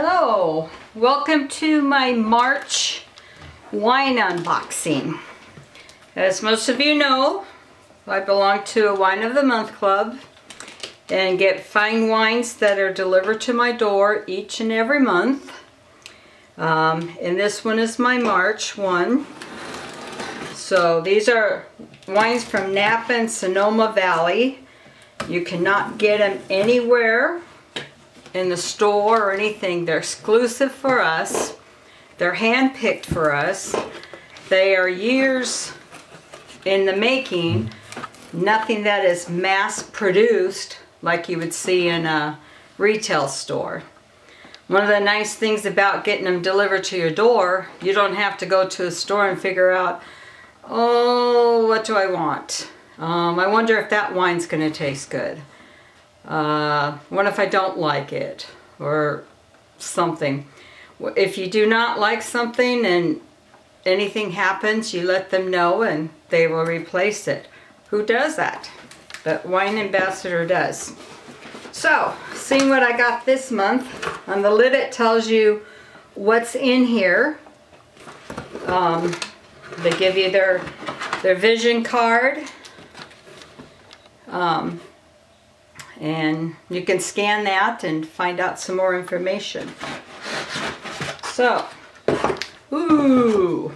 Hello, welcome to my March wine unboxing. As most of you know, I belong to a Wine of the Month Club and get fine wines that are delivered to my door each and every month. Um, and this one is my March one. So these are wines from Napa and Sonoma Valley. You cannot get them anywhere in the store or anything. They're exclusive for us. They're hand-picked for us. They are years in the making. Nothing that is mass-produced like you would see in a retail store. One of the nice things about getting them delivered to your door, you don't have to go to a store and figure out, oh, what do I want? Um, I wonder if that wine's going to taste good. Uh, what if I don't like it? Or something. If you do not like something and anything happens, you let them know and they will replace it. Who does that? But Wine Ambassador does. So, seeing what I got this month, on the lid it tells you what's in here. Um, they give you their, their vision card. Um, and you can scan that and find out some more information. So, ooh,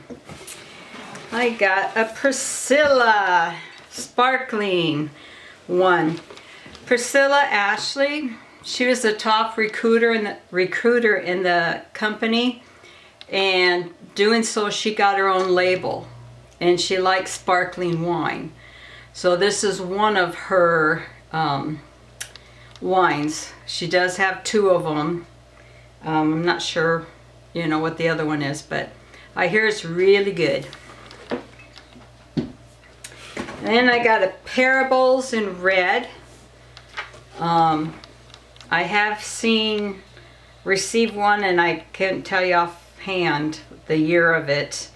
I got a Priscilla sparkling one. Priscilla Ashley, she was the top recruiter in the, recruiter in the company and doing so she got her own label and she likes sparkling wine. So this is one of her um, wines. She does have two of them. Um, I'm not sure, you know, what the other one is, but I hear it's really good. And then I got a Parables in red. Um, I have seen, received one, and I can't tell you offhand the year of it,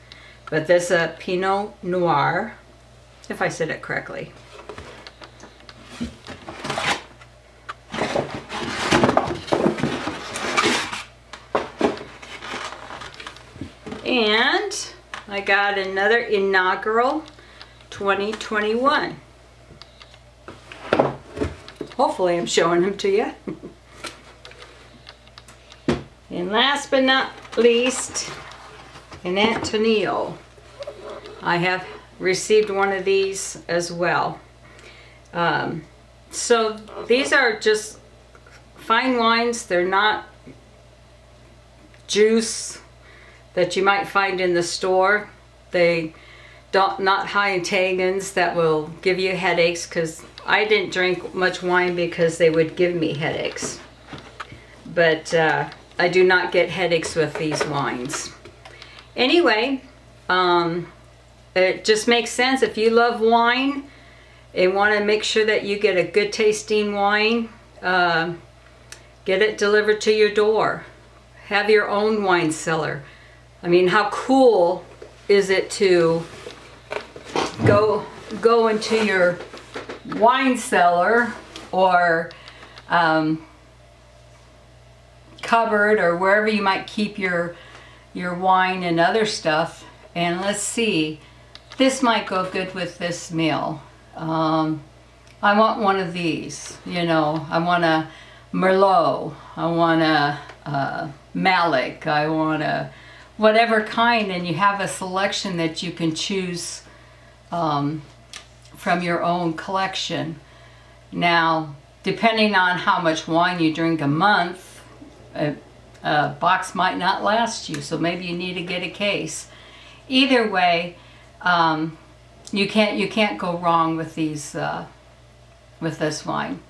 but this is a Pinot Noir, if I said it correctly. And I got another inaugural 2021. Hopefully I'm showing them to you. and last but not least, an Antonio. I have received one of these as well. Um, so these are just fine wines. They're not juice that you might find in the store. They don't not high in tannins that will give you headaches because I didn't drink much wine because they would give me headaches. But uh, I do not get headaches with these wines. Anyway, um, it just makes sense if you love wine and want to make sure that you get a good tasting wine, uh, get it delivered to your door. Have your own wine cellar. I mean, how cool is it to go go into your wine cellar or um, cupboard or wherever you might keep your your wine and other stuff. And let's see this might go good with this meal. Um, I want one of these you know. I want a Merlot. I want a, a Malbec. I want a whatever kind and you have a selection that you can choose um, from your own collection. Now, depending on how much wine you drink a month, a, a box might not last you, so maybe you need to get a case. Either way, um, you can't you can't go wrong with these uh, with this wine.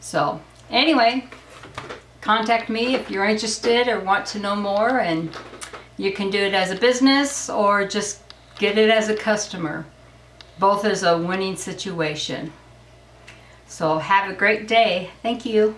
So anyway, contact me if you're interested or want to know more and you can do it as a business or just get it as a customer. Both is a winning situation. So have a great day. Thank you.